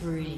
Killing